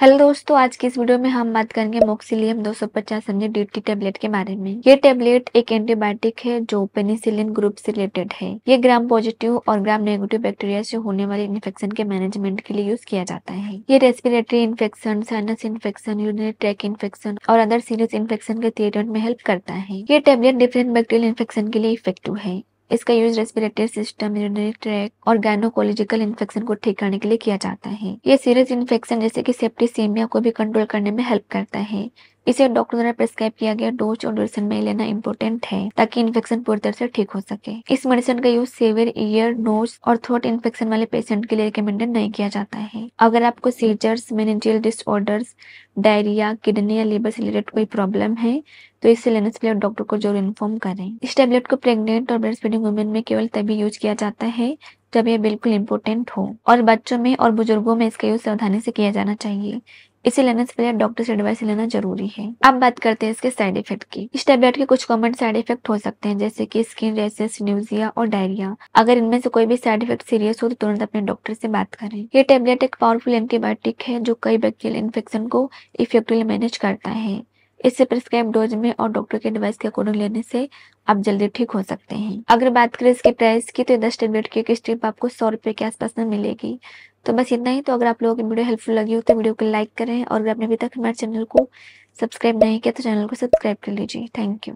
Hello दोस्तों, आज की इस वीडियो में हम बात करेंगे मोक्सिलियम 250 एमजी डीटी टेबलेट के बारे में। ये टेबलेट एक एंटीबायोटिक है जो पेनिसिलिन ग्रुप से रिलेटेड है। ये ग्राम पॉजिटिव और ग्राम नेगेटिव बैक्टीरिया से होने वाले इन्फेक्शन के मैनेजमेंट के लिए यूज़ किया जाता है। ये respiratory infection sinus infection urinary track infection और अदर सीरियस इन्फेक्शन के ट्रीटमेंट में हेल्प करता है। ये टेबलेट डिफरेंट बैक्टीरियल इन्फेक्शन के लिए इफ़ेक्टिव है। इसका use respiratory system urinary tract और गायनोकोलॉजिकल इन्फेक्शन को ठीक करने के लिए किया जाता है। ये सीरियस इन्फेक्शन जैसे कि सेप्टिसीमिया को भी कंट्रोल करने में हेल्प करता है। इसे डॉक्टर द्वारा प्रेस्क्राइब किया गया डोज और ड्यूरेशन में लेना इम्पोर्टेंट है, ताकि इन्फेक्शन पूरी तरह से ठीक हो सके। इस मेडिसिन का यूज़ सेवियर ईयर नोज़ और थ्रोट इन्फेक्शन वाले पेशेंट के लिए रिकमेंडेड नहीं किया जाता है। अगर आपको seizures meningeal disorders diarrhoea kidney या लीवर से रिलेटेड कोई प्रॉब्लम है तो इसे लेने से पहले डॉक्टर को ज़रूर इन्फॉर्म करें। इस टेबलेट को प्रेग्नेंट और ब्रेस्ट फीडिंग वुमेन में केवल तभी यूज़ किया जाता है, जब यह बिल्कुल इम्पोर्टेंट हो। और बच्चों में और बुज़ुर्गों में इसका यूज़ सावधानी से किया जाना चाहिए। इसे लेने से पहले डॉक्टर से एडवाइस लेना ज़रूरी है। अब बात करते हैं इसके साइड इफ़ेक्ट की। इस टेबलेट के कुछ कॉमन साइड इफ़ेक्ट हो सकते हैं, जैसे कि स्किन रेसेस न्यूजिया और डायरिया अगर इनमें से कोई भी साइड इफ़ेक्ट सीरियस हो तो तुरंत अपने डॉक्टर से बात करें। ये टेबलेट एक पावरफुल एंटीबायोटिक है, जो कई बैक्टीरियल इन्फेक्शन को इफेक्टिवली मैनेज करता है। इसे प्रिस्क्राइब डोज में और डॉक्टर के एडवाइस के अकॉर्डिंग लेने से आप जल्दी ठीक हो सकते हैं। अगर बात करें इसके प्राइस की तो दस टेबलेट की एक स्ट्रिप आपको सौ रुपए के आसपास में मिलेगी। तो बस इतना ही। तो अगर आप लोगों की वीडियो हेल्पफुल लगी हो तो वीडियो को लाइक करें और अगर आपने अभी तक हमारे चैनल को सब्सक्राइब नहीं किया तो चैनल को सब्सक्राइब कर लीजिए। Thank you